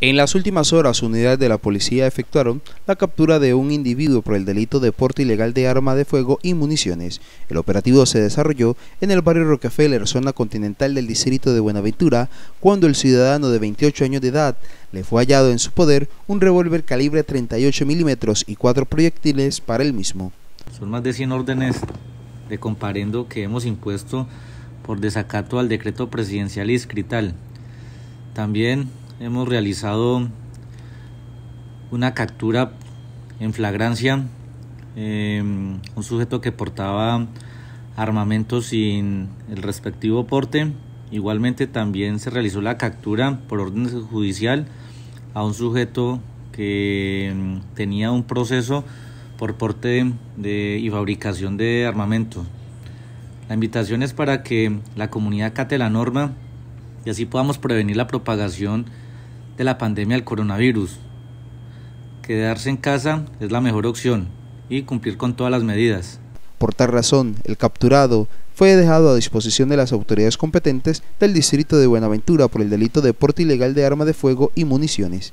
En las últimas horas, unidades de la policía efectuaron la captura de un individuo por el delito de porte ilegal de arma de fuego y municiones. El operativo se desarrolló en el barrio Rockefeller, zona continental del distrito de Buenaventura, cuando el ciudadano de 28 años de edad le fue hallado en su poder un revólver calibre 38 milímetros y cuatro proyectiles para el mismo. Son más de 100 órdenes de comparendo que hemos impuesto por desacato al decreto presidencial y También hemos realizado una captura en flagrancia, em, un sujeto que portaba armamento sin el respectivo porte. Igualmente también se realizó la captura por orden judicial a un sujeto que em, tenía un proceso por porte de, y fabricación de armamento. La invitación es para que la comunidad cate la norma y así podamos prevenir la propagación de la pandemia del coronavirus. Quedarse en casa es la mejor opción y cumplir con todas las medidas. Por tal razón, el capturado fue dejado a disposición de las autoridades competentes del distrito de Buenaventura por el delito de porte ilegal de arma de fuego y municiones.